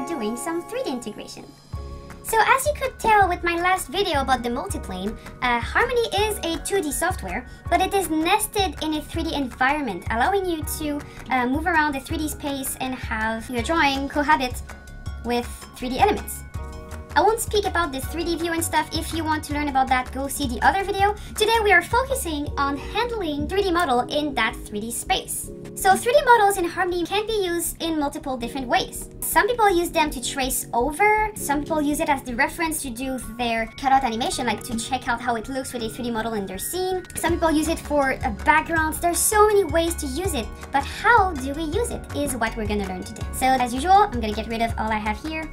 start doing some 3D integration. So as you could tell with my last video about the multiplane, uh, Harmony is a 2D software, but it is nested in a 3D environment, allowing you to uh, move around the 3D space and have your drawing cohabit with 3D elements. I won't speak about this 3D view and stuff. If you want to learn about that, go see the other video. Today we are focusing on handling 3D model in that 3D space. So 3D models in Harmony can be used in multiple different ways. Some people use them to trace over, some people use it as the reference to do their cutout animation, like to check out how it looks with a 3D model in their scene. Some people use it for backgrounds. There's so many ways to use it, but how do we use it is what we're gonna learn today. So as usual, I'm gonna get rid of all I have here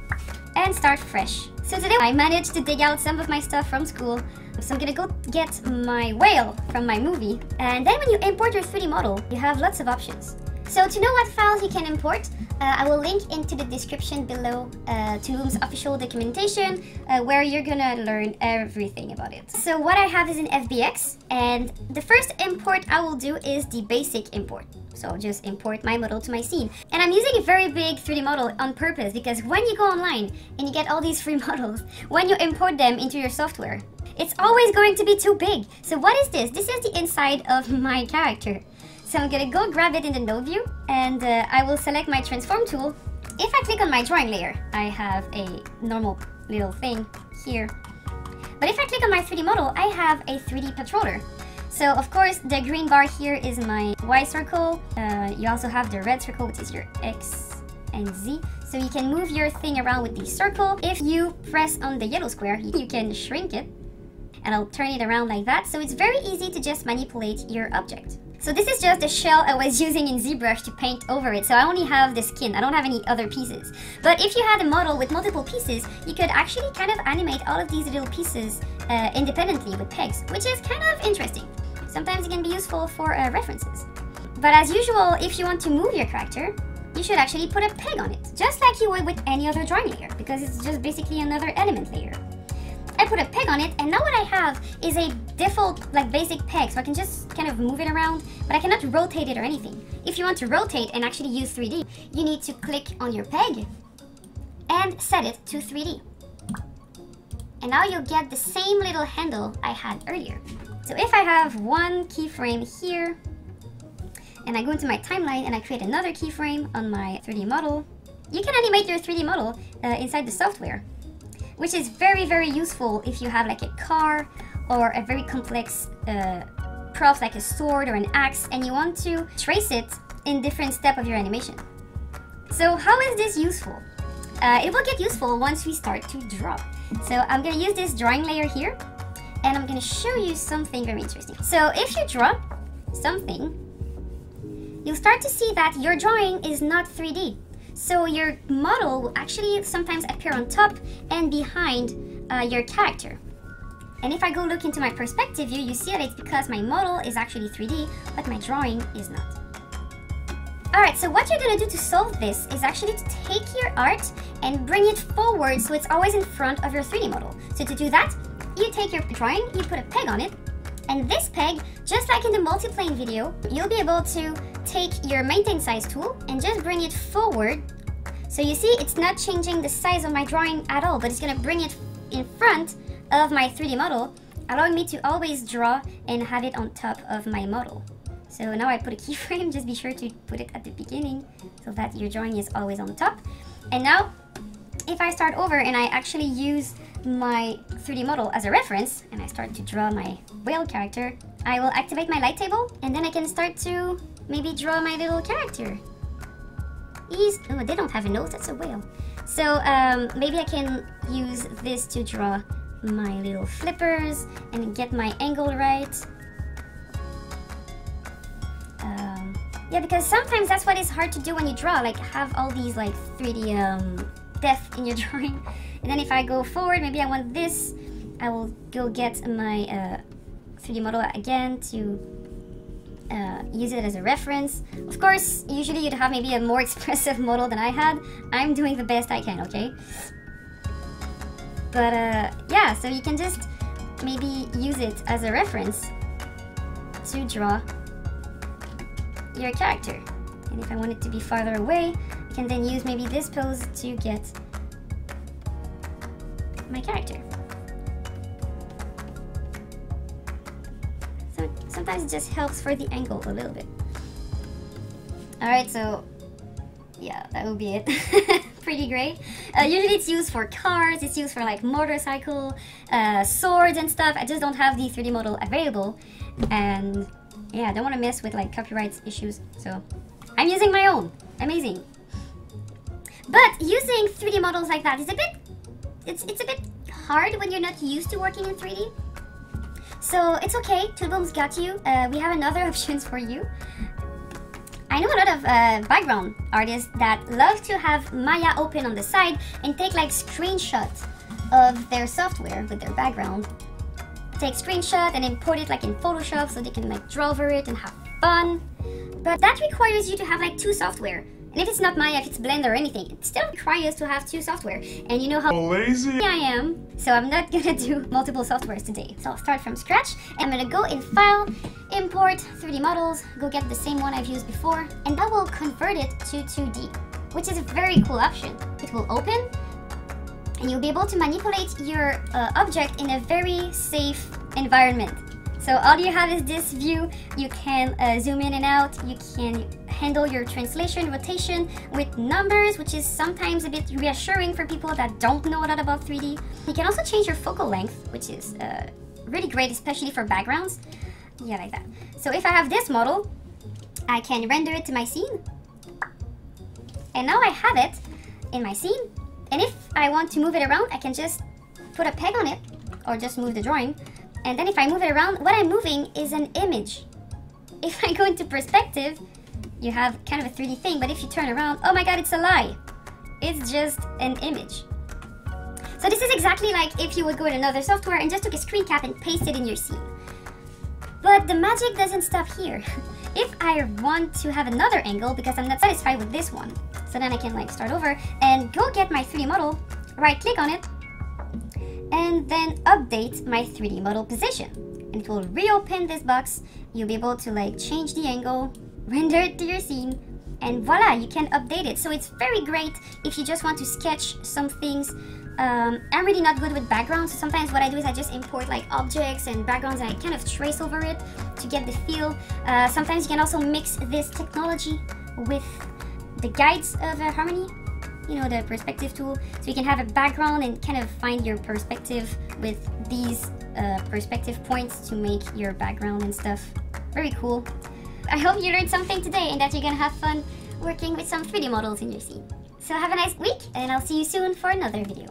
and start fresh. So today I managed to dig out some of my stuff from school. So I'm gonna go get my whale from my movie. And then when you import your 3D model, you have lots of options. So to know what files you can import, uh, I will link into the description below uh, Toon Boom's official documentation uh, where you're gonna learn everything about it. So what I have is an FBX and the first import I will do is the basic import. So I'll just import my model to my scene. And I'm using a very big 3D model on purpose because when you go online and you get all these free models, when you import them into your software, it's always going to be too big. So what is this? This is the inside of my character. So I'm gonna go grab it in the node view and uh, I will select my transform tool. If I click on my drawing layer, I have a normal little thing here. But if I click on my 3D model, I have a 3D patroller. So of course, the green bar here is my Y circle. Uh, you also have the red circle, which is your X and Z. So you can move your thing around with the circle. If you press on the yellow square, you can shrink it and I'll turn it around like that. So it's very easy to just manipulate your object. So this is just the shell I was using in ZBrush to paint over it. So I only have the skin, I don't have any other pieces. But if you had a model with multiple pieces, you could actually kind of animate all of these little pieces uh, independently with pegs, which is kind of interesting. Sometimes it can be useful for uh, references. But as usual, if you want to move your character, you should actually put a peg on it, just like you would with any other drawing layer, because it's just basically another element layer. I put a peg on it, and now what I have is a default, like basic peg, so I can just kind of move it around, but I cannot rotate it or anything. If you want to rotate and actually use 3D, you need to click on your peg and set it to 3D. And now you'll get the same little handle I had earlier. So if I have one keyframe here, and I go into my timeline and I create another keyframe on my 3D model, you can animate your 3D model uh, inside the software which is very, very useful if you have like a car or a very complex uh, prop like a sword or an axe and you want to trace it in different step of your animation. So how is this useful? Uh, it will get useful once we start to draw. So I'm gonna use this drawing layer here and I'm gonna show you something very interesting. So if you draw something, you'll start to see that your drawing is not 3D. So your model will actually sometimes appear on top and behind uh, your character. And if I go look into my perspective view, you see that it's because my model is actually 3D, but my drawing is not. Alright, so what you're gonna do to solve this is actually to take your art and bring it forward so it's always in front of your 3D model. So to do that, you take your drawing, you put a peg on it, and this peg, just like in the multiplane video, you'll be able to take your maintain size tool and just bring it forward. So you see, it's not changing the size of my drawing at all, but it's gonna bring it in front of my 3D model, allowing me to always draw and have it on top of my model. So now I put a keyframe, just be sure to put it at the beginning so that your drawing is always on top. And now, if I start over and I actually use my 3D model as a reference, and I start to draw my whale character, I will activate my light table, and then I can start to maybe draw my little character. He's, oh, they don't have a nose, that's a whale. So um, maybe I can use this to draw my little flippers and get my angle right. Um, yeah, because sometimes that's what is hard to do when you draw, like have all these like 3D um, depth in your drawing. And then if I go forward, maybe I want this, I will go get my uh, 3D model again to uh, use it as a reference. Of course, usually you'd have maybe a more expressive model than I had. I'm doing the best I can, okay? But uh, yeah, so you can just maybe use it as a reference to draw your character. And if I want it to be farther away, I can then use maybe this pose to get my character. So sometimes it just helps for the angle a little bit. Alright, so yeah, that will be it. Pretty great. Uh, usually it's used for cars, it's used for like motorcycle, uh, swords and stuff. I just don't have the 3D model available. And yeah, I don't want to mess with like copyright issues. So I'm using my own. Amazing. But using 3D models like that is a bit, it's, it's a bit hard when you're not used to working in 3D. So it's okay, Toon Boom's got you. Uh, we have another options for you. I know a lot of uh, background artists that love to have Maya open on the side and take like screenshots of their software with their background. Take screenshot and import it like in Photoshop so they can like draw over it and have fun. But that requires you to have like two software. And if it's not Maya, if it's Blender or anything, it still requires to have two software. And you know how lazy I am, so I'm not gonna do multiple softwares today. So I'll start from scratch. I'm gonna go in File, Import 3D Models, go get the same one I've used before, and that will convert it to 2D, which is a very cool option. It will open, and you'll be able to manipulate your uh, object in a very safe environment. So all you have is this view. You can uh, zoom in and out. You can handle your translation, rotation with numbers, which is sometimes a bit reassuring for people that don't know a lot about 3D. You can also change your focal length, which is uh, really great, especially for backgrounds. Yeah, like that. So if I have this model, I can render it to my scene. And now I have it in my scene. And if I want to move it around, I can just put a peg on it or just move the drawing. And then if I move it around, what I'm moving is an image. If I go into perspective, you have kind of a 3D thing, but if you turn around, oh my god, it's a lie. It's just an image. So this is exactly like if you would go in another software and just took a screen cap and paste it in your scene. But the magic doesn't stop here. if I want to have another angle because I'm not satisfied with this one, so then I can like start over and go get my 3D model, right click on it, and then update my 3D model position. And it will reopen this box. You'll be able to like change the angle, render it to your scene, and voila, you can update it. So it's very great if you just want to sketch some things. Um, I'm really not good with backgrounds, so sometimes what I do is I just import like objects and backgrounds and I kind of trace over it to get the feel. Uh, sometimes you can also mix this technology with the guides of uh, Harmony, you know, the perspective tool. So you can have a background and kind of find your perspective with these uh, perspective points to make your background and stuff. Very cool. I hope you learned something today and that you're gonna have fun working with some 3D models in your scene. So have a nice week and I'll see you soon for another video.